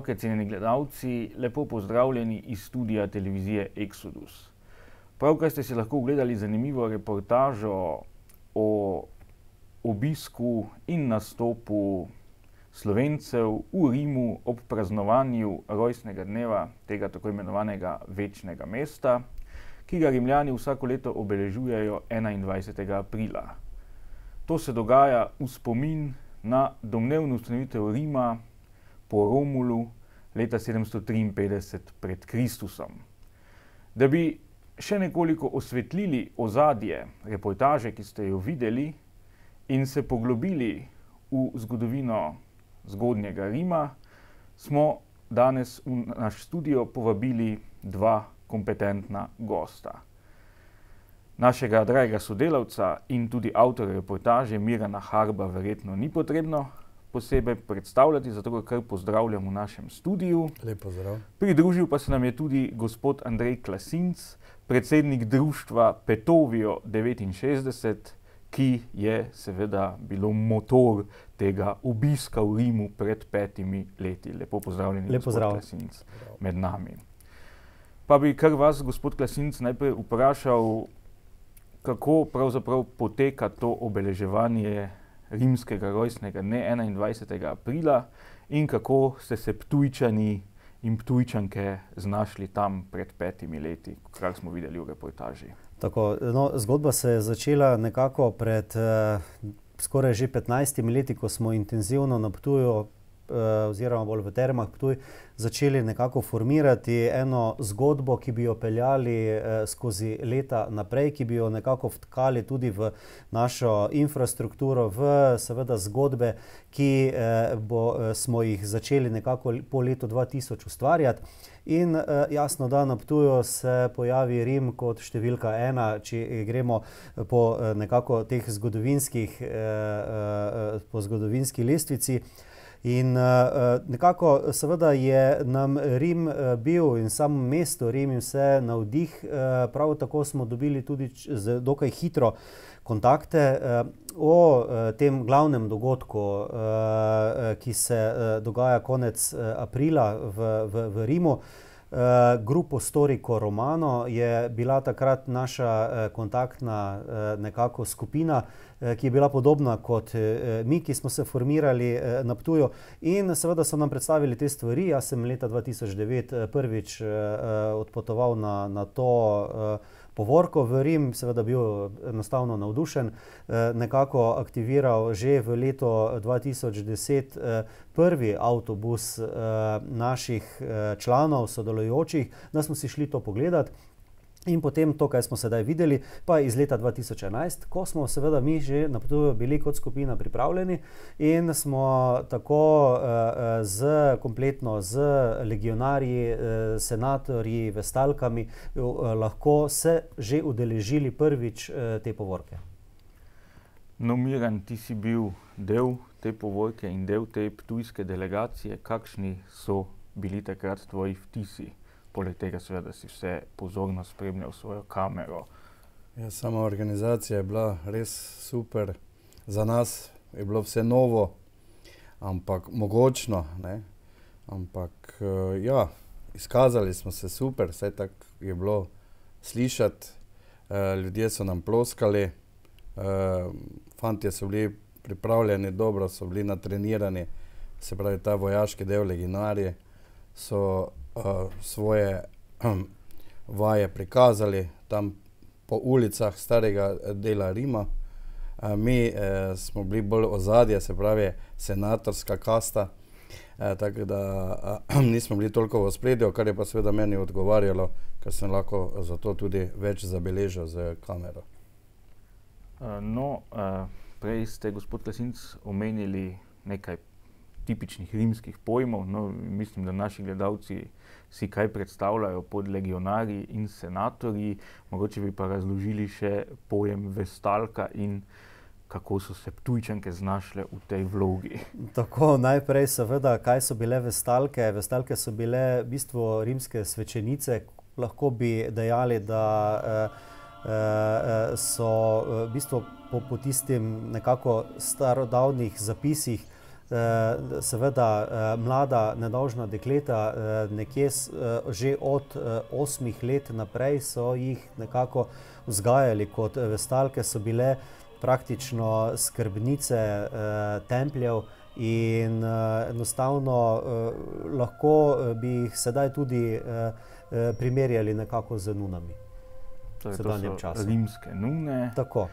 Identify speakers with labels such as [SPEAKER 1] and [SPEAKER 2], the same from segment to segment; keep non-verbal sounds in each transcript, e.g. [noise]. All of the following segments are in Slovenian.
[SPEAKER 1] Gledalke, cenjeni gledalci, lepo pozdravljeni iz studia televizije Exodus. Pravkar ste si lahko ogledali zanimivo reportažo o obisku in nastopu slovencev v Rimu ob praznovanju rojstnega dneva tega tako imenovanega večnega mesta, ki ga rimljani vsako leto obeležujejo 21. aprila. To se dogaja v spomin na domnevno ustanovitev Rima po Romulu leta 753 pred Kristusom. Da bi še nekoliko osvetlili ozadje reportaže, ki ste jo videli, in se poglobili v zgodovino zgodnjega Rima, smo danes v naš studio povabili dva kompetentna gosta. Našega dragega sodelavca in tudi avtorja reportaže Mirana Harba verjetno ni potrebno posebej predstavljati, zato kar pozdravljam v našem studiu.
[SPEAKER 2] Lepo zdrav.
[SPEAKER 1] Pridružil pa se nam je tudi gospod Andrej Klasinc, predsednik društva Petovio 69, ki je seveda bilo motor tega obiska v Rimu pred petimi leti. Lepo pozdravljeni,
[SPEAKER 3] Lep
[SPEAKER 1] gospod
[SPEAKER 3] pozdrav.
[SPEAKER 1] Klasinc, med nami. Pa bi kar vas, gospod Klasinc, najprej vprašal, kako pravzaprav poteka to obeleževanje rimskega rojstnega dne 21. aprila in kako ste se Ptujčani in Ptujčanke znašli tam pred petimi leti, kar smo videli v reportaži.
[SPEAKER 3] Tako, no, zgodba se je začela nekako pred uh, skoraj že 15 leti, ko smo intenzivno na Ptuju, oziroma bolj v Termah Ptuj, začeli nekako formirati eno zgodbo, ki bi jo peljali uh, skozi leta naprej, ki bi jo nekako vtkali tudi v našo infrastrukturo, v seveda zgodbe, ki uh, bo, smo jih začeli nekako po letu 2000 ustvarjati. In jasno, da na Ptuju se pojavi Rim kot številka ena, če gremo po nekako teh zgodovinskih, po zgodovinski lestvici. In uh, nekako, seveda, je nam Rim uh, bil in samo mesto Rim in vse navdih, uh, prav tako smo dobili tudi dokaj hitro kontakte o tem glavnem dogodku, ki se dogaja konec aprila v, v, v Rimu. Grupo Storico Romano je bila takrat naša kontaktna nekako skupina, ki je bila podobna kot uh, mi, ki smo se formirali na Ptuju. In seveda so nam predstavili te stvari. Jaz sem leta 2009 uh, prvič odpotoval na, na to. Povorko v Rim, seveda bil enostavno navdušen, nekako aktiviral že v letu 2010 prvi avtobus naših članov, sodelujočih, da smo si šli to pogledati. In potem to, kar smo sedaj videli, pa iz leta 2011, ko smo seveda mi že na Ptuju bili kot skupina pripravljeni in smo tako uh, z kompletno z legionarji, uh, senatorji, vestalkami uh, lahko se že udeležili prvič uh, te povorke.
[SPEAKER 1] No, Miran, ti si bil del te povorke in del te ptujske delegacije. Kakšni so bili takrat tvoji vtisi? Poleg tega, seveda, da si vse pozorno spremljal svojo kamero.
[SPEAKER 2] Ja, sama organizacija je bila res super, za nas je bilo vse novo, ampak mogočno. Ne? Ampak ja, izkazali smo se super, vse tako je bilo slišati, ljudje so nam ploskali, fantje so bili pripravljeni, dobro so bili natrenirani, se pravi, ta vojaški del, legionarji so svoje um, [clears throat] vaje prikazali tam po ulicah starega dela Rima. Uh, mi smo bili bolj ozadje, se pravi, senatorska kasta, tako da [clears throat] nismo bili toliko v spredju, kar je pa seveda meni odgovarjalo, ker sem lahko zato tudi več zabeležil z kamero.
[SPEAKER 1] No, prej ste, gospod Klasinc, omenili nekaj tipičnih rimskih pojmov. No, mislim, da naši gledalci si kaj predstavljajo pod legionarji in senatorji, mogoče bi pa razložili še pojem vestalka in kako so se tujčanke znašle v tej vlogi.
[SPEAKER 3] Tako, najprej, seveda, kaj so bile vestalke. Vestalke so bile v bistvu rimske svečenice, lahko bi dejali, da eh, eh, so v bistvu po, po tistim nekako starodavnih zapisih seveda mlada, nedolžna dekleta, nekje že od osmih let naprej so jih nekako vzgajali kot vestalke, so bile praktično skrbnice templjev. In enostavno lahko bi jih sedaj tudi primerjali nekako z nunami.
[SPEAKER 1] Torej, to so rimske nune.
[SPEAKER 3] Tako.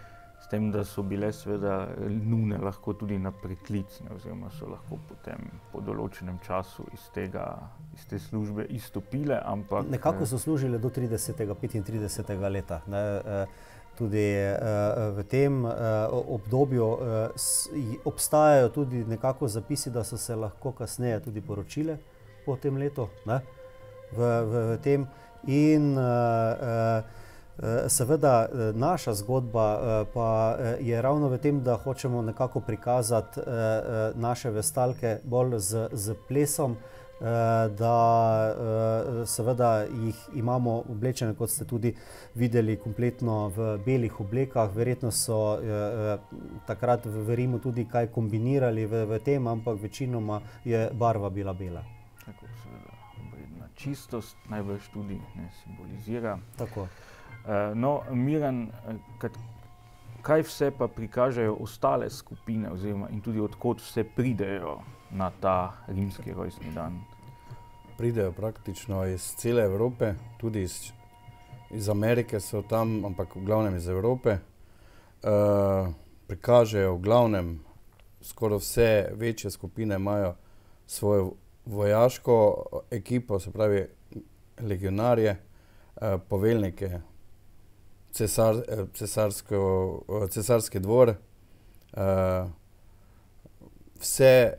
[SPEAKER 1] S tem, da so bile seveda nune lahko tudi na preklicne, oziroma so lahko potem po določenem času iz, tega, iz te službe izstopile. Ampak,
[SPEAKER 3] nekako so služile do 30-35 leta. Ne? Tudi v tem obdobju obstajajo tudi nekako zapisi, da so se lahko kasneje tudi poročile po tem letu. Ne? V, v, v tem. In uh, uh, Eh, seveda, eh, naša zgodba eh, pa je ravno v tem, da hočemo nekako prikazati naše vestalke bolj z, z plesom, da seveda jih imamo oblečene, kot ste tudi videli, kompletno v belih oblekah. Verjetno so takrat v Rimu tudi kaj kombinirali v, v tem, ampak večinoma je barva bila bela.
[SPEAKER 1] Tako, seveda, čistost najbrž tudi ne simbolizira.
[SPEAKER 3] Tako.
[SPEAKER 1] Uh, no, Miren, eh, kaj vse pa prikažejo ostale skupine, oziroma tudi odkot vse pridejo na ta rimski rojstni dan?
[SPEAKER 2] Pridejo praktično iz cele Evrope, tudi iz, iz Amerike so tam, ampak v glavnem iz Evrope. Uh, prikažejo v glavnem, skoraj vse večje skupine imajo svojo vojaško ekipo, se pravi legionarje, uh, poveljnike, cesar, eh, cesarsko, eh, cesarski dvor, uh, vse,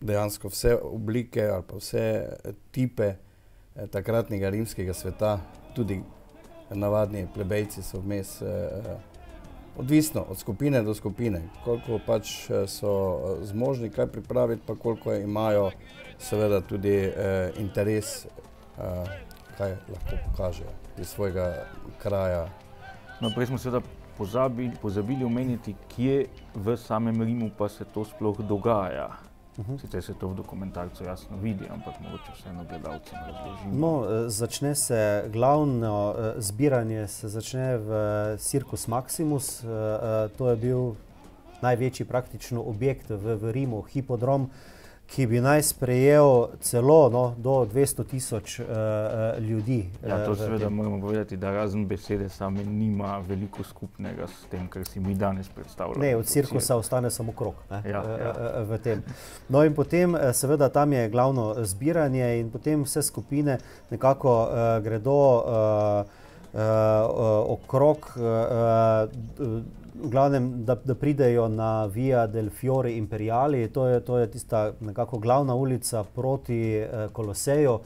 [SPEAKER 2] dejansko vse oblike ali pa vse tipe takratnega rimskega sveta, tudi navadni plebejci so vmes, eh, odvisno od skupine do skupine, koliko pač so zmožni kaj pripraviti, pa koliko imajo seveda tudi eh, interes, eh, kaj lahko pokažejo iz svojega kraja.
[SPEAKER 1] No, prej smo seveda pozabili, pozabili omeniti, kje v samem Rimu pa se to sploh dogaja. Uh -huh. Sicer se to v dokumentarcu jasno vidi, ampak mogoče vseeno gledalcem razložimo.
[SPEAKER 3] No, eh, začne se glavno eh, zbiranje se začne v Circus Maximus. To je bil največji praktično objekt v, v Rimu, hipodrom ki bi naj sprejel celo no, do 200 tisoč uh, ljudi.
[SPEAKER 1] Ja, to seveda moramo povedati, da razen besede same nima veliko skupnega s tem, kar si mi danes predstavljamo.
[SPEAKER 3] Ne, od cirkusa ostane samo krok ne, ja, ja. v tem. No in potem seveda tam je glavno zbiranje in potem vse skupine nekako uh, gredo uh, uh, okrog. Uh, glavnem, da, da pridejo na Via del Fiore Imperiali, to je, to je tista nekako glavna ulica proti eh, Koloseju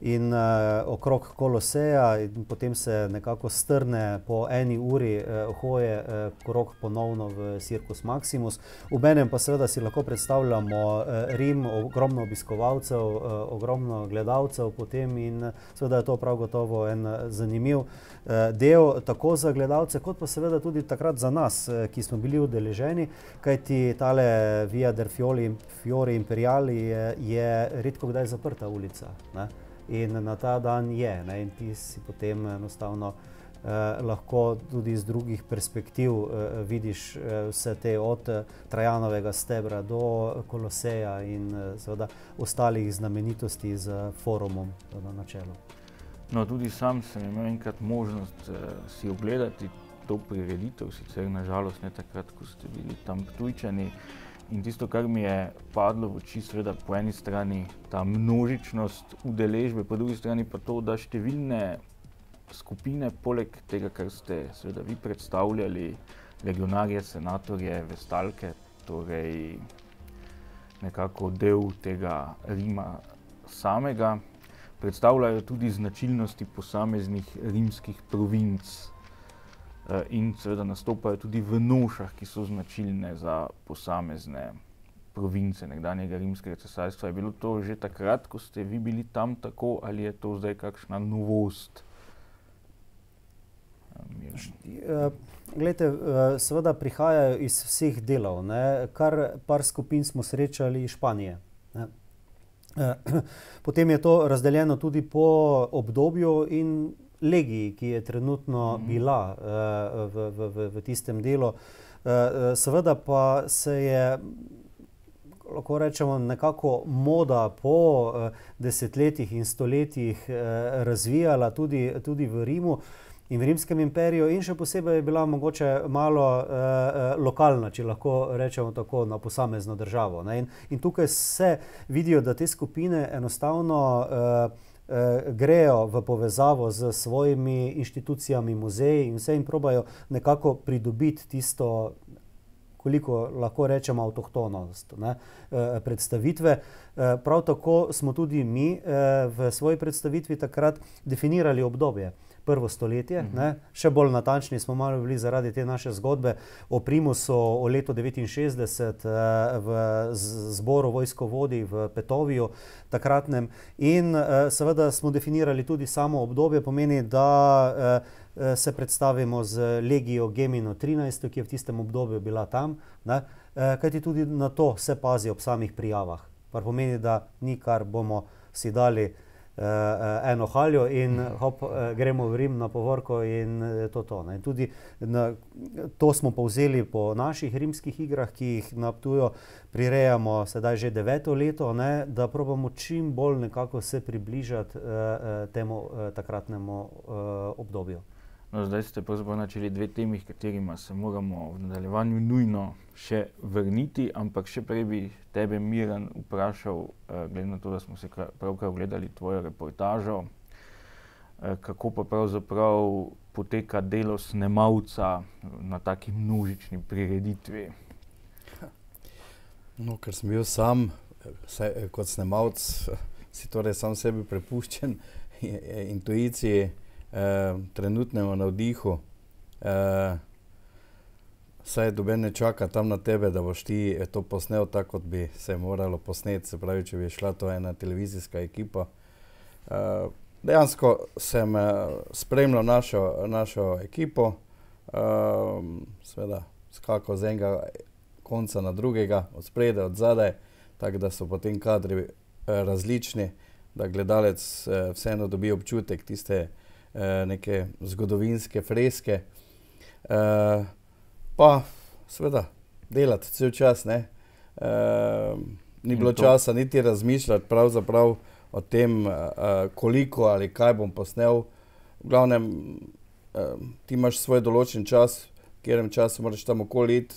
[SPEAKER 3] in eh, okrog Koloseja, in potem se nekako strne po eni uri eh, hoje eh, krok ponovno v Circus Maximus. V menem pa seveda si lahko predstavljamo eh, Rim, ogromno obiskovalcev, eh, ogromno gledalcev potem in seveda je to prav gotovo en zanimiv. Eh, del tako za gledalce, kot pa seveda tudi takrat za nas, eh, ki smo bili udeleženi, kajti tale Via del Fiori, Fiori Imperiali je, je redko kdaj zaprta ulica. Ne? In na ta dan je, ne? in ti si potem enostavno eh, lahko tudi iz drugih perspektiv eh, vidiš eh, vse te od eh, Trajanovega stebra do Koloseja in eh, seveda ostalih znamenitosti z forumom na čelu.
[SPEAKER 1] No, tudi sam sem imel enkrat možnost uh, si ogledati to prireditev, sicer nažalost ne takrat, ko ste bili tam tujčani. In tisto, kar mi je padlo v oči, seveda po eni strani ta množičnost udeležbe, po drugi strani pa to, da številne skupine, poleg tega, kar ste seveda vi predstavljali, legionarje, senatorje, vestalke, torej nekako del tega Rima samega, predstavljajo tudi značilnosti posameznih rimskih provinc. eh, in seveda nastopajo tudi v nošah, ki so značilne za posamezne province nekdanjega rimskega cesarstva. Je bilo to že takrat, ko ste vi bili tam tako ali je to zdaj kakšna novost?
[SPEAKER 3] Uh, Glede, seveda prihajajo iz vseh delov. Ne. Kar par skupin smo srečali iz Španije. Ne. [clears throat] Potem je to razdeljeno tudi po obdobju in legiji, ki je trenutno mhm. bila v, v, v, v tistem delu. Seveda pa se je lahko rečemo, nekako moda po uh, desetletjih in stoletjih uh, razvijala tudi, tudi v Rimu. In v Rimskem imperiju, in še posebej je bila mogoče malo uh, lokalna, če lahko rečemo tako, na posamezno državo. In, in tukaj se vidijo, da te skupine enostavno uh, uh, grejo v povezavo z svojimi inštitucijami, muzeji in vse jim probajo nekako pridobiti tisto koliko lahko rečemo avtohtonost ne, eh, predstavitve. Eh, prav tako smo tudi mi eh, v svoji predstavitvi takrat definirali obdobje. Prvo stoletje, uh -huh. še bolj natančni smo malo bili zaradi te naše zgodbe o Primusu, o letu 69 v zboru vojskovodij v Petoviju, takratnem. In seveda smo definirali tudi samo obdobje, pomeni, da Eh, se predstavimo z legijo Gemino 13, ki je v tistem obdobju bila tam, ne, eh, kajti tudi na to se pazi ob samih prijavah. Kar pomeni, da ni kar bomo si dali eno haljo in hop, uh, gremo v Rim na povorko in to. to in tudi na, to smo povzeli po naših rimskih igrah, ki jih na Ptuju prirejamo sedaj že deveto leto, ne, da probamo čim bolj nekako se približati uh, uh, temu uh, takratnemu uh, obdobju.
[SPEAKER 1] No, zdaj ste pravzaprav načeli dve temi, katerima se moramo v nadaljevanju nujno še vrniti, ampak še prej bi tebe, Miren, vprašal, eh, glede na to, da smo se pravkar ogledali tvojo reportažo, eh, kako pa pravzaprav poteka delo snemalca na taki množični prireditvi.
[SPEAKER 2] No, ker sem bil sam, se, kot snemalc, si torej sam sebi prepuščen [laughs] intuiciji eh, trenutnemu navdihu, eh, saj doben ne čaka tam na tebe, da boš ti eh, to posnel tako, kot bi se moralo posneti. Se pravi, če bi šla to ena televizijska ekipa. Eh, dejansko sem eh, spremljal našo, našo ekipo, eh, seveda skakal z enega konca na drugega, od spredaj, od zadaj, tako da so potem kadri eh, različni. Da gledalec eh, vseeno dobi občutek tiste Eh, neke zgodovinske freske, eh, pa seveda delati cel čas. Ne? Eh, ni bilo časa niti razmišljati o tem, koliko ali kaj bom posnel. V glavnem, ti imaš svoj določen čas, v katerem času moraš tam okoli iti.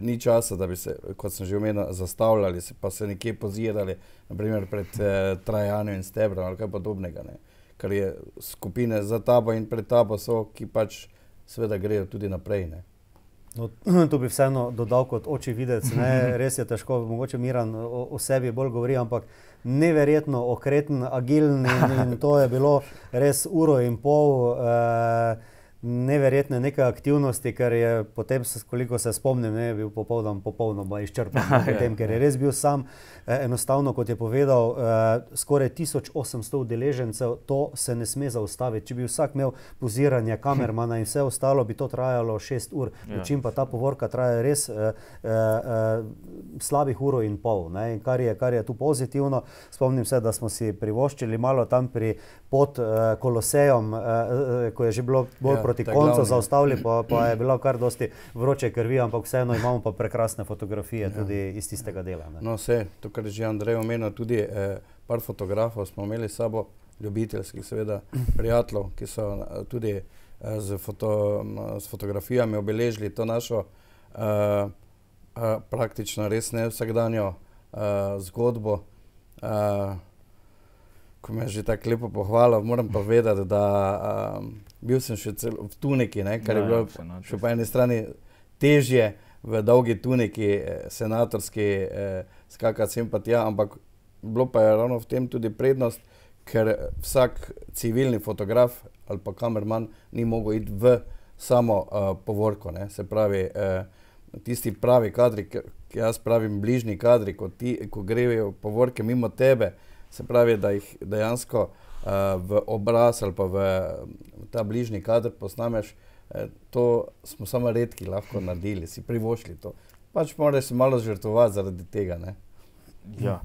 [SPEAKER 2] Ni časa, da bi se, kot sem že omenil, zastavljali, pa se nekje pozirali, naprimer pred eh, Trajanjem in Stebrom ali kaj podobnega. Ne kar je skupine za tabo in pred tabo, so, ki pač seveda grejo tudi naprej. Ne.
[SPEAKER 3] No, [clears throat] to bi vseeno dodal kot oči videti. [laughs] Res je težko, mogoče Miran o, o sebi bolj govori, ampak neverjetno okreten, agilen in, in to je bilo res uro in pol. Eh, neverjetne neke aktivnosti, ker je potem, koliko se spomnim, ne, bil popoldan, popolnoma izčrpan. [laughs] Potem, ker je res bil sam, eh, enostavno, kot je povedal, eh, skoraj 1800 udeležencev, to se ne sme zaustaviti. Če bi vsak imel poziranje kamermana in vse ostalo, bi to trajalo 6 ur. Ja. Čim pa ta povorka traja res eh, eh, slabih uro in pol. Ne, kar, je, kar je tu pozitivno. Spomnim se, da smo si privoščili malo tam pri pod eh, Kolosejem, eh, eh, ko je že bilo bolj ja proti koncu zaustavili, pa, pa je bilo kar dosti vroče krvi, ampak vseeno imamo pa prekrasne fotografije ja. tudi iz tistega dela.
[SPEAKER 2] Ne. No, vse, to, kar je že Andrej omenil, tudi eh, par fotografov smo imeli s sabo, ljubiteljskih, seveda, prijateljev, ki so eh, tudi eh, z, foto, s fotografijami obeležili to našo eh, eh, praktično res ne vsakdanjo eh, zgodbo. Eh, ko me že tako lepo pohvalil, moram pa vedeti, da um, bil sem še v tuniki, ne, kar ja, je bilo ja, še po eni strani težje v dolgi tuniki, eh, senatorski, eh, skakati sem pa tja, ampak bilo pa je ravno v tem tudi prednost, ker vsak civilni fotograf ali pa kamerman ni mogel iti v samo uh, povorko. Ne. Se pravi, uh, tisti pravi kadri, ki jaz pravim bližnji kadri, ko, ti, ko grejo povorke mimo tebe, se pravi, da jih dejansko uh, v obraz ali pa v, ta bližnji kader posnameš, E, to smo samo redki lahko [laughs] naredili, si privošli to. Pač moraš se malo žrtvovati zaradi tega. Ne?
[SPEAKER 1] Ja.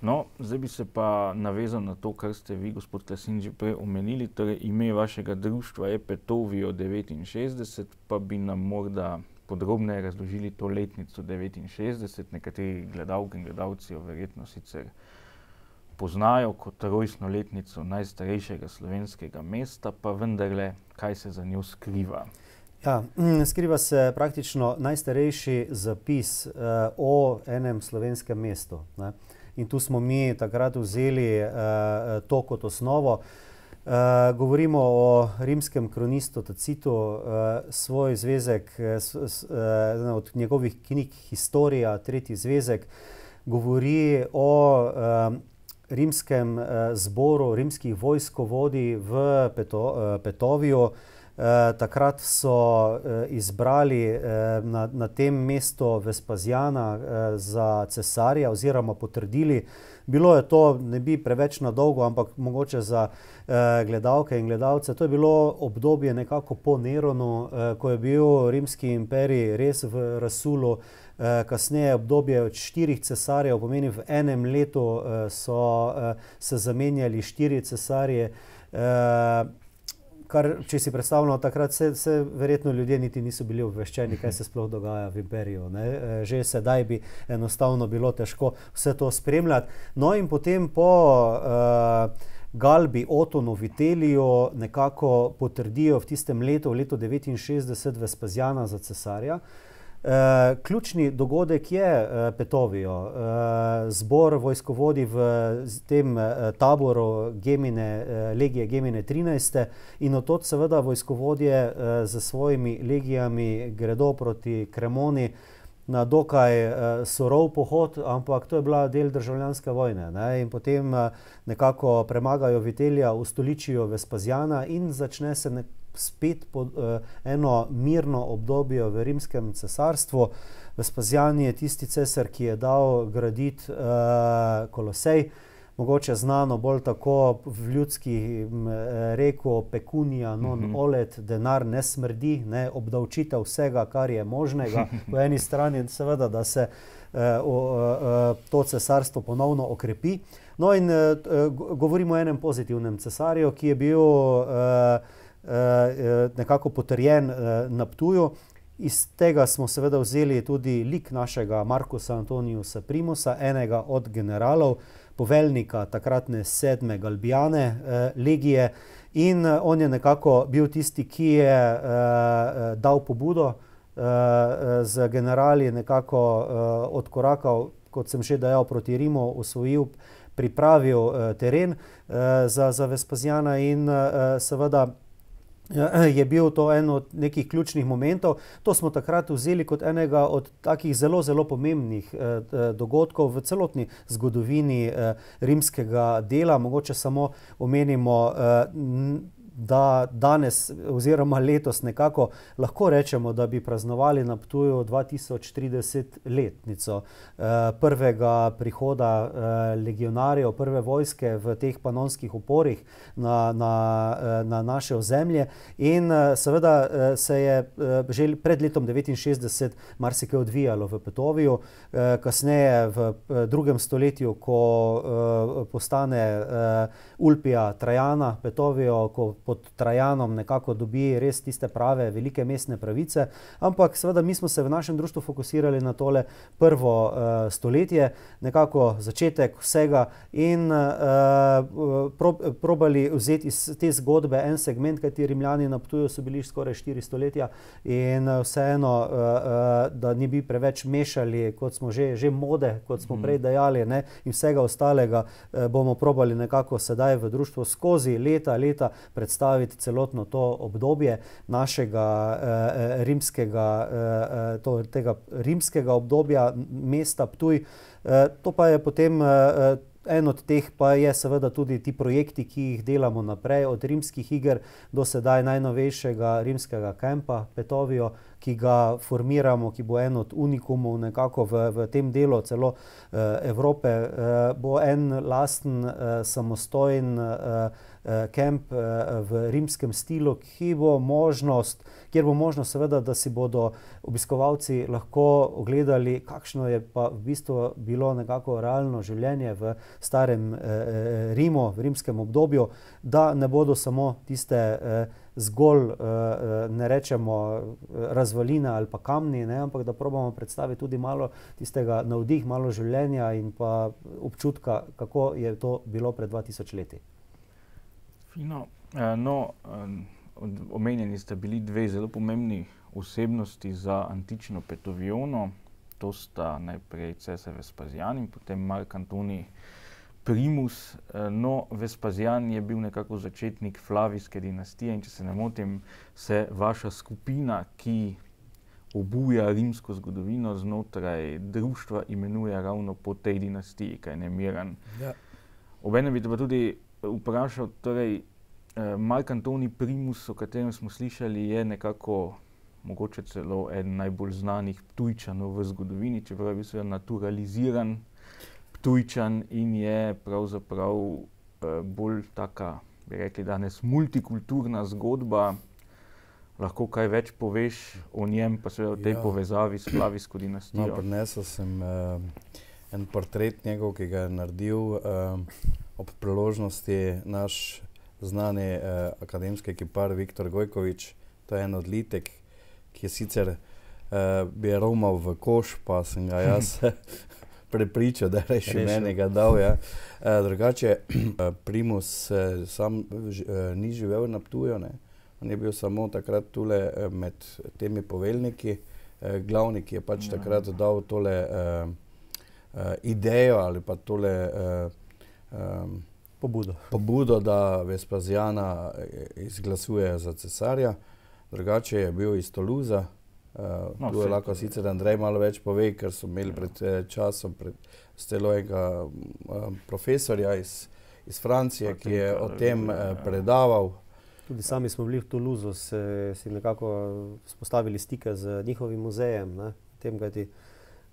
[SPEAKER 1] No, zdaj bi se pa navezal na to, kar ste vi, gospod Klasin, že prej omenili. Torej, ime vašega društva je Petovio 69, pa bi nam morda podrobneje razložili to letnico 69. Nekateri gledalke in gledalci jo verjetno sicer poznajo kot rojstno letnico najstarejšega slovenskega mesta, pa vendarle, kaj se za njo skriva.
[SPEAKER 3] Ja, mm, skriva se praktično najstarejši zapis uh, o enem slovenskem mestu. Ne? In tu smo mi takrat vzeli uh, to kot osnovo. Uh, govorimo o rimskem kronistu Tacitu, uh, svoj zvezek, s, s, uh, od njegovih knjig Historija, tretji zvezek, govori o uh, rimskem uh, zboru, rimskih vojskovodij v Peto, uh, Petoviju. Uh, takrat so izbrali na, na tem mestu Vespazijana za cesarja, oziroma potrdili. Bilo je to, ne bi preveč na dolgo, ampak mogoče za gledalke in gledalce. To je bilo obdobje nekako po Neronu, ko je bil rimski imperij res v Rasulu. Uh, kasneje obdobje od štirih cesarjev, pomeni v enem letu uh, so uh, se zamenjali štiri cesarje. Kar, če si predstavljamo, takrat se, se verjetno ljudje niti niso bili obveščeni, kaj se sploh dogaja v imperiju. Ne? Že sedaj bi enostavno bilo težko vse to spremljati. No in potem po uh, Galbi, Otonu, Viteliju nekako potrdijo v tistem letu, v letu 69, Vespazijana za cesarja. Uh, ključni dogodek je uh, Petovijo, uh, zbor vojskovodi v tem uh, taboru Gemine, uh, legije Gemine 13. in od tod seveda vojskovodje uh, za svojimi legijami gredo proti Kremoni na dokaj uh, surov pohod, ampak to je bila del državljanske vojne. Ne? In potem uh, nekako premagajo Vitelja, ustoličijo Vespazijana in začne se nekako spet po, uh, eno mirno obdobje v rimskem cesarstvu. Vespazjan je tisti cesar, ki je dal graditi uh, kolosej, mogoče znano bolj tako v ljudski reku pekunija, non mm -hmm. olet, denar ne smrdi, ne obdavčitev vsega, kar je možnega. Po eni strani seveda, da se uh, uh, to cesarstvo ponovno okrepi. No in uh, govorimo o enem pozitivnem cesarju, ki je bil Eh, nekako potrjen eh, na Ptuju. Iz tega smo seveda vzeli tudi lik našega Markusa Antonijusa Primusa, enega od generalov, poveljnika takratne sedme Galbijane eh, legije. In on je nekako bil tisti, ki je dal pobudo z generali, nekako odkorakal, kot sem že dejal, proti Rimu, osvojil, pripravil teren za, za Vespazijana in seveda. Ja, [clears throat] je bil to en od nekih ključnih momentov. To smo takrat vzeli kot enega od takih zelo, zelo pomembnih eh, dogodkov v celotni zgodovini eh, rimskega dela. Mogoče samo omenimo. Eh, da danes oziroma letos nekako lahko rečemo, da bi praznovali na Ptuju 2030 letnico eh, prvega prihoda eh, legionarjev, prve vojske v teh panonskih uporih na, na, eh, na naše ozemlje. In seveda se je že pred letom 69 marsikaj odvijalo v Petoviju, kasneje v drugem stoletju, ko postane Ulpija Trajana, Petovijo, ko pod Trajanom nekako dobi res tiste prave, velike mestne pravice. Ampak seveda mi smo se v našem društvu fokusirali na tole prvo uh, stoletje, nekako začetek vsega in uh, pro, probali vzeti iz te zgodbe en segment, kajti Rimljani na Ptuju so bili skoraj štiri stoletja in vseeno, uh, uh, da ni bi preveč mešali, kot smo že, že mode, kot smo mm. prej dejali, ne, in vsega ostalega uh, bomo probali nekako sedaj v društvu skozi leta, leta predstaviti predstaviti celotno to obdobje našega eh, rimskega, eh, to, tega rimskega obdobja mesta Ptuj. Eh, to pa je potem. Eh, En od teh pa je seveda tudi ti projekti, ki jih delamo naprej, od rimskih iger do sedaj najnovejšega rimskega kampa Petovijo, ki ga formiramo, ki bo en od unikumov nekako v, v tem delu celo uh, Evrope, uh, bo en lasten, uh, samostojen uh, kemp v rimskem stilu, bo možnost, kjer bo možnost, seveda, da si bodo obiskovalci lahko ogledali, kakšno je pa v bistvu bilo nekako realno življenje v starem Rimu, v rimskem obdobju, da ne bodo samo tiste zgolj, ne rečemo, razvaline ali pa kamni, ne, ampak da probamo predstaviti tudi malo tistega navdih, malo življenja in pa občutka, kako je to bilo pred dva tisoč leti.
[SPEAKER 1] Fino. no, omenjeni sta bili dve zelo pomembni osebnosti za antično Petoviono. To sta najprej cesar Vespasijan in potem Mark Antonij Primus. no, Vespasijan je bil nekako začetnik Flavijske dinastije, in če se ne motim, se vaša skupina, ki obuja rimsko zgodovino znotraj društva, imenuje ravno po tej dinastiji, kajne, Miran?
[SPEAKER 2] Ja.
[SPEAKER 1] Obenem bi te pa tudi vprašal, torej, Mark Antonij Primus, o katerem smo slišali, je nekako mogoče celo eden najbolj znanih Ptujčanov v zgodovini, čeprav je bil seveda naturaliziran Ptujčan in je pravzaprav, bolj taka, bi rekli danes, multikulturna zgodba. Lahko kaj več poveš o njem pa seveda o tej povezavi s flavijsko dinastijo?
[SPEAKER 2] No, prinesel sem, en portret njegov, ki ga je naredil, ob priložnosti naš znani, akademski kipar Viktor Gojkovič. To je en odlitek, ki je sicer, bi romal v koš, pa sem ga jaz [laughs] prepričal, da je rajši meni ga dal, ja. drugače, [clears throat] Primus, samo ni živel na Ptuju, ne. On je bil samo takrat tule med temi poveljniki, glavni, ki je pač takrat dal tole, idejo ali pa tole,
[SPEAKER 3] Pobudo.
[SPEAKER 2] pobudo, da Vespasijana izglasujejo za cesarja. Drugače je bil iz Toulousa, tu lahko sicer Andrej malo več pove, ker so imeli pred časom celo enega, profesorja iz, iz Francije, ki je o tem, predaval.
[SPEAKER 3] Tudi sami smo bili v Toulousu se, si nekako vzpostavili stike z njihovim muzejem, ne, tem, kajti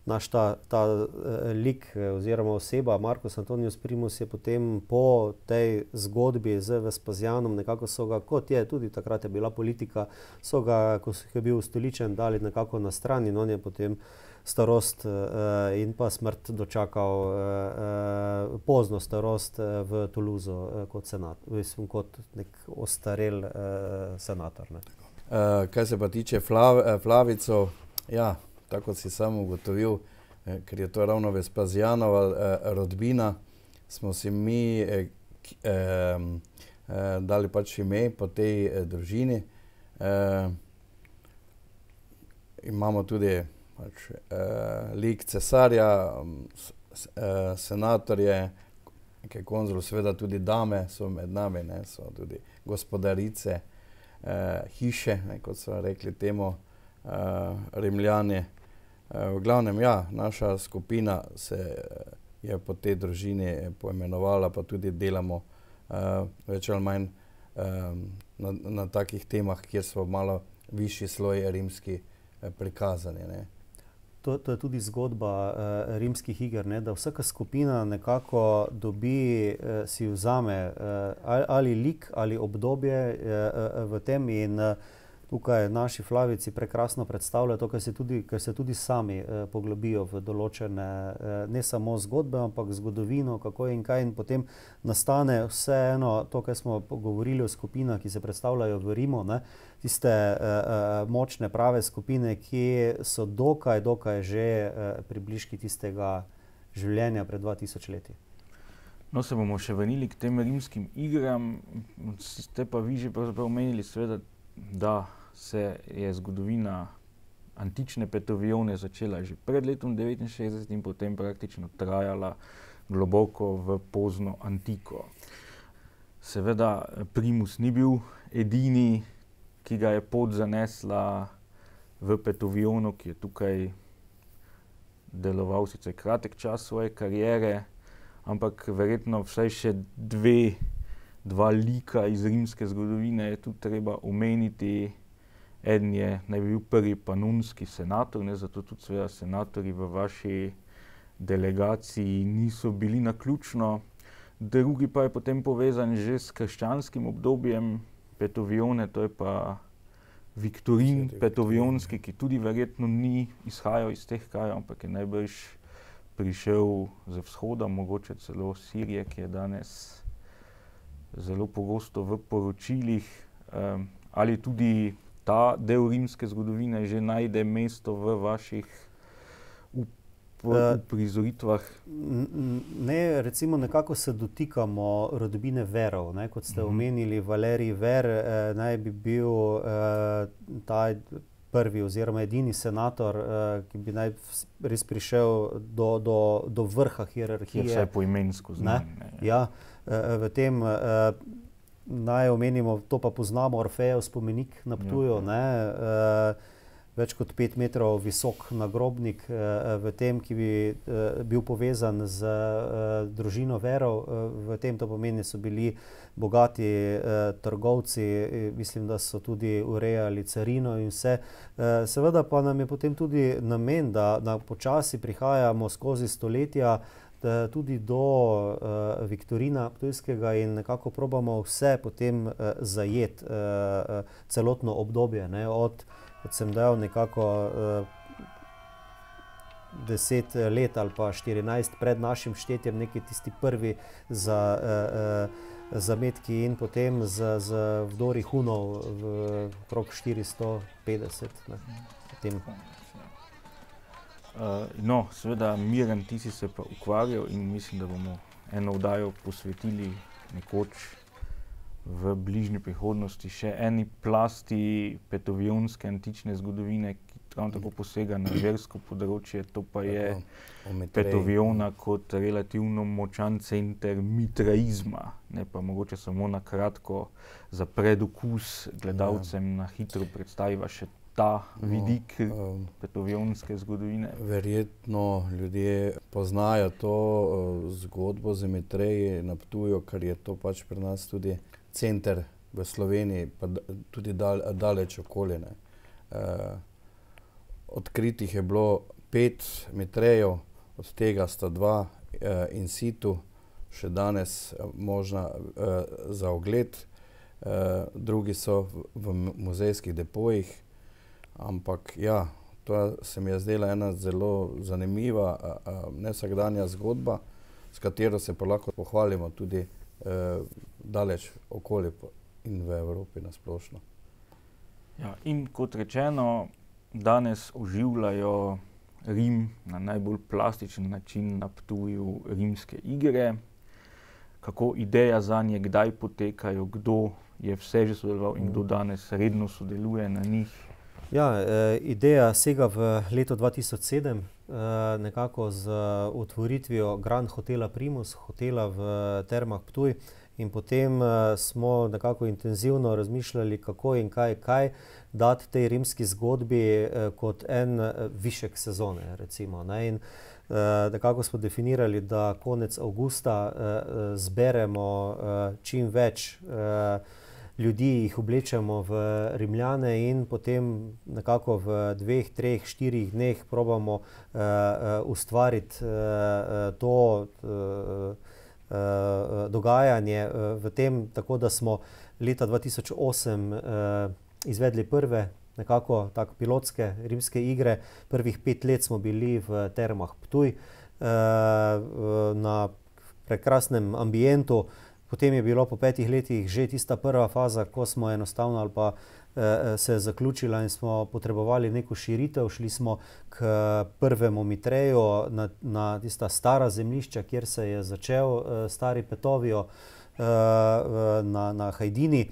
[SPEAKER 3] naš ta, ta, lik oziroma oseba, Marcus Antonius Primus, je potem po tej zgodbi z Vespasijanom, nekako so ga, kot je tudi takrat je bila politika, so ga, ko je bil ustoličen, dali nekako na stran in on je potem starost, in pa smrt dočakal, pozno starost, v Toulousu, kot mislim, kot neki ostarel, senator, ne.
[SPEAKER 2] kaj se pa tiče Flavijcev, ja, tako kot si sam ugotovil, ker je to ravno Vespasijanova, rodbina, smo si mi, dali pač ime po tej družini. imamo tudi pač, lik cesarja, senatorje, ke konzul, seveda tudi dame so med nami, ne, so tudi gospodarice, hiše, ne, kot so rekli temu, Rimljani. V glavnem, ja, naša skupina se je po tej družini poimenovala pa tudi delamo, več ali manj, na, na takih temah, kjer so malo višji sloji rimski, prikazani, ne.
[SPEAKER 3] To, to je tudi zgodba, rimskih iger, ne, da vsaka skupina nekako dobi, si vzame, ali lik ali obdobje, v tem in, tukaj naši Flavijci prekrasno predstavljajo to, kar si tudi, ker se tudi sami, poglobijo v določene, ne samo zgodbe, ampak zgodovino, kako in kaj in potem nastane vseeno to, kar smo govorili o skupinah, ki se predstavljajo v Rimu, ne, tiste, močne, prave skupine, ki so dokaj, dokaj že, približki tistega življenja pred dva tisoč leti.
[SPEAKER 1] No, se bomo še vrnili k tem rimskim igram, ste pa vi že omenili seveda, da se je zgodovina antične Petovione začela že pred letom devetinšestdeset in potem praktično trajala globoko v pozno antiko. Seveda Primus ni bil edini, ki ga je pot zanesla v Petoviono, ki je tukaj deloval sicer kratek čas svoje kariere, ampak verjetno vsaj še dve, dva lika iz rimske zgodovine je tudi treba omeniti. Eden je, naj bi bil prvi panonski senator, ne, zato tudi seveda senatorji v vaši delegaciji niso bili naključno. drugi pa je potem povezan že s krščanskim obdobjem Petovione, to je pa Viktorin Petovionski, ki tudi verjetno ni izhajal iz teh krajev, ampak je najbrž prišel z vzhoda, mogoče celo Sirije, ki je danes zelo pogosto v poročilih, um, ali tudi ta del rimske zgodovine že najde mesto v vaših uprizoritvah?
[SPEAKER 3] Ne, recimo nekako se dotikamo rodbine verov. Ne, kot ste mhm. omenili, Valerij Ver eh, naj bi bil eh, ta prvi oziroma edini senator, eh, ki bi naj res prišel do, do, do vrha hierarhije.
[SPEAKER 1] Vse poimensko znano.
[SPEAKER 3] Ja, eh, v tem eh, naj omenimo, to pa poznamo, Orfejev spomenik na Ptuju. Ja več kot pet metrov visok nagrobnik eh, v tem, ki bi eh, bil povezan z eh, družino verov. V tem to pomeni, so bili bogati trgovci, mislim, da so tudi urejali carino in vse. Seveda pa nam je potem tudi namen, da, da počasi prihajamo skozi stoletja. Tudi do uh, Viktorina Ptujskega, in nekako probamo vse potem uh, zajeti, uh, celotno obdobje, ne, od uh, kot sem dejal, nekako uh, deset let ali pa štirinajst pred našim štetjem, neki tisti prvi za, uh, uh, zametki in potem z, z vdori Hunov v krog 450. Ne,
[SPEAKER 1] Uh, no, seveda, miren, ti si se pa ukvarjal in mislim, da bomo eno vdajo posvetili nekoč v bližnji prihodnosti še eni plasti petovionske antične zgodovine, ki prav tako posega na versko področje, to pa je petoviona kot relativno močan center mitraizma. Ne pa mogoče samo na kratko za predokus gledalcem ja. na hitro predstaviva še ta no, vidik no, um, petovionske zgodovine.
[SPEAKER 2] Verjetno ljudje poznajo to uh, zgodbo z Mitreji na Ptuju, ker je to pač pri nas tudi center v Sloveniji, pa tudi dal, daleč okoljene. E, odkritih je bilo pet metrejev, od tega sta dva e, in situ, še danes možna e, za ogled, e, drugi so v, v muzejskih depojih. Ampak ja, to se mi je zdela ena zelo zanimiva, a, a, ne vsakdanja zgodba, s katero se pa lahko pohvalimo tudi eh, daleč okoli in v Evropi na splošno.
[SPEAKER 1] Ja, in kot rečeno, danes oživljajo Rim na najbolj plastičen način na Ptuju rimske igre. Kako ideja za nje, kdaj potekajo, kdo je vse že sodeloval in kdo danes redno sodeluje na njih.
[SPEAKER 3] Ja, e, ideja sega v leto 2007, e, nekako z otvoritvijo Grand Hotela Primus, hotela v Termah Ptuj. In potem e, smo nekako intenzivno razmišljali, kako in kaj, kaj dati tej rimski zgodbi e, kot en e, višek sezone. Recimo, nekako smo definirali, da konec avgusta e, zberemo e, čim več. Ljudi jih oblečemo v Rimljane in potem nekako v dveh, treh, štirih dneh probamo uh, uh, ustvariti uh, to uh, uh, dogajanje uh, v tem, tako da smo leta 2008 uh, izvedli prve. Nekako tako pilotske rimske igre, prvih pet let smo bili v Termah Ptuj, eh, na prekrasnem ambientu, eh, Potem je bilo po petih letih že tista prva faza, ko smo enostavno ali pa eh, se zaključila in smo potrebovali neko širitev. Šli smo k prvemu Mitreju na, na tista stara zemljišča, kjer se je začel eh, stari Petovijo eh, na, na Hajdini.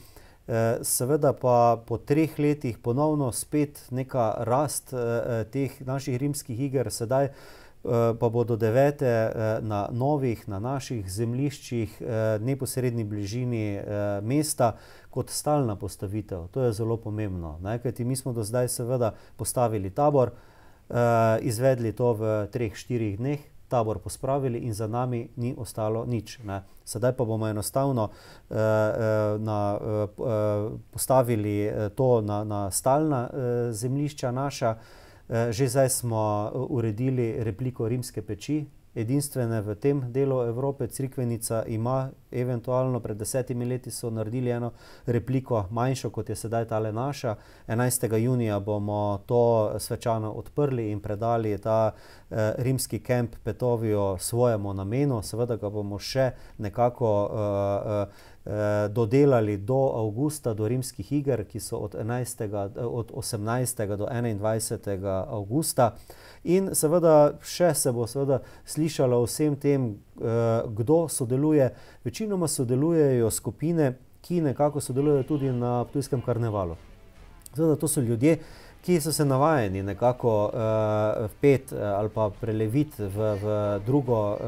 [SPEAKER 3] Eh, seveda pa po treh letih ponovno spet neka rast eh, teh naših rimskih iger, sedaj Eh, pa bodo devete eh, na novih, na naših zemljiščih, eh, neposrednji bližini mesta, kot stalna postavitev. To je zelo pomembno. Kajti mi smo do zdaj seveda postavili tabor, izvedli to v treh, štirih dneh. Tabor pospravili, in za nami ni ostalo nič. Ne. Sedaj pa bomo enostavno eh, na, eh, postavili to na, na stalna eh, zemljišča naša, eh, Eh, že zdaj smo eh, uredili repliko rimske peči, edinstvene v tem delu Evrope. Crikvenica ima, eventualno pred desetimi leti so naredili eno repliko, manjšo kot je sedaj tale naša. 11. junija bomo to svečano odprli in predali ta eh, rimski kemp Petovijo svojemu namenu. Seveda ga bomo še nekako eh, eh, dodelali do avgusta, do rimskih iger, ki so od, 11, od 18. do 21. avgusta. In seveda še se bo seveda slišalo o vsem tem, eh, kdo sodeluje. Večinoma sodelujejo skupine, ki nekako sodelujejo tudi na Ptujskem karnevalu. Seveda to so ljudje, ki so se navajeni nekako uh, vpet uh, ali pa preleviti v, v drugo uh,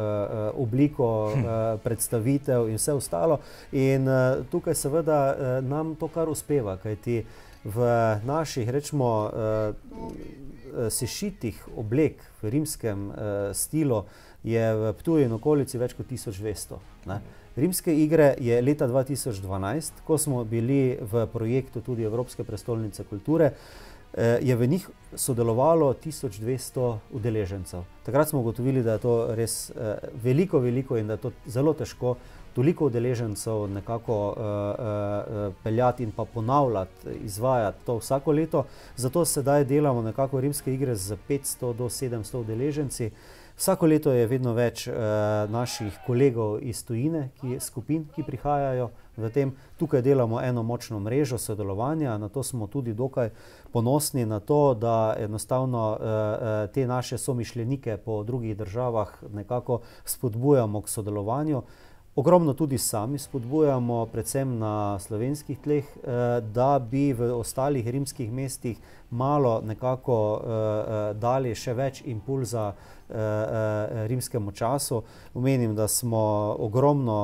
[SPEAKER 3] obliko uh, predstavitev in vse ostalo. In uh, tukaj seveda uh, nam to kar uspeva, kajti v naših, rečemo, uh, sešitih oblek v rimskem uh, stilu je v Ptuju in okolici več kot 1200. Ne? Rimske igre je leta 2012, ko smo bili v projektu tudi Evropske prestolnice kulture, uh, Eh, je v njih sodelovalo 1200 udeležencev. Takrat smo ugotovili, da je to res eh, veliko, veliko in da je to zelo težko toliko udeležencev nekako uh, uh, peljati in pa ponavljati, izvajati to vsako leto. Zato sedaj delamo nekako rimske igre z 500 do 700 udeleženci. Vsako leto je vedno več uh, naših kolegov iz tujine, ki, skupin, ki prihajajo v tem. Tukaj delamo eno močno mrežo sodelovanja, na to smo tudi dokaj ponosni, na to, da enostavno uh, uh, te naše somišljenike po drugih državah nekako spodbujamo k sodelovanju. Ogromno tudi sami spodbujamo, predvsem na slovenskih tleh, uh, da bi v ostalih rimskih mestih malo nekako dali še več impulza rimskemu času. Umenim, da smo ogromno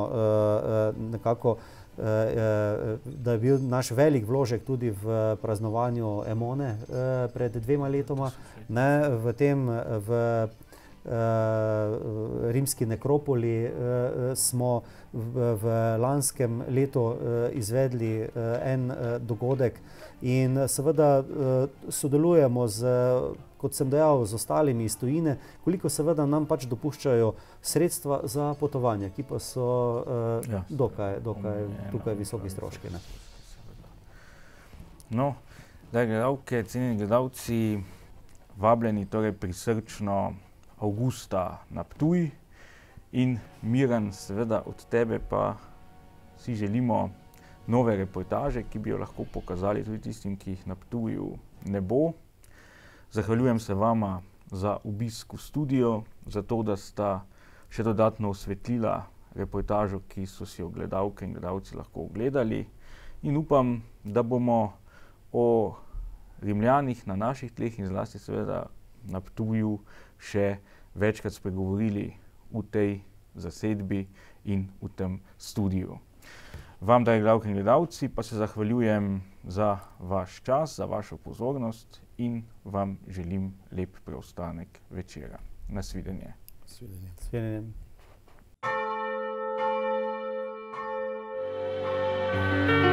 [SPEAKER 3] nekako Eh, eh, da je bil naš velik vložek tudi v praznovanju Emone eh, pred dvema letoma, ne, v tem v rimski nekropoli smo v, v lanskem letu izvedli en dogodek in seveda sodelujemo z kot sem dejal, z ostalimi iz tujine, koliko seveda nam pač dopuščajo sredstva za potovanje, ki pa so uh, ja. dokaj, dokaj tukaj visoki stroški. Ne.
[SPEAKER 1] No, da gledalke, cenjeni gledalci, vabljeni torej prisrčno avgusta na Ptuj in miren, seveda od tebe pa si želimo nove reportaže, ki bi jo lahko pokazali tudi tistim, ki jih na Ptuju ne bo. Zahvaljujem se vama za obisk v studio, za to, da sta še dodatno osvetlila reportažo, ki so si jo gledalke in gledalci lahko ogledali. In upam, da bomo o Rimljanih na naših tleh in zlasti seveda na Ptuju še večkrat spregovorili v tej zasedbi in v tem studiu. Vam, dragi gledalke in gledalci, pa se zahvaljujem za vaš čas, za vašo pozornost in vam želim lep preostanek večera. Nasvidenje.
[SPEAKER 3] Nasvidenje. Nasvidenje. thank you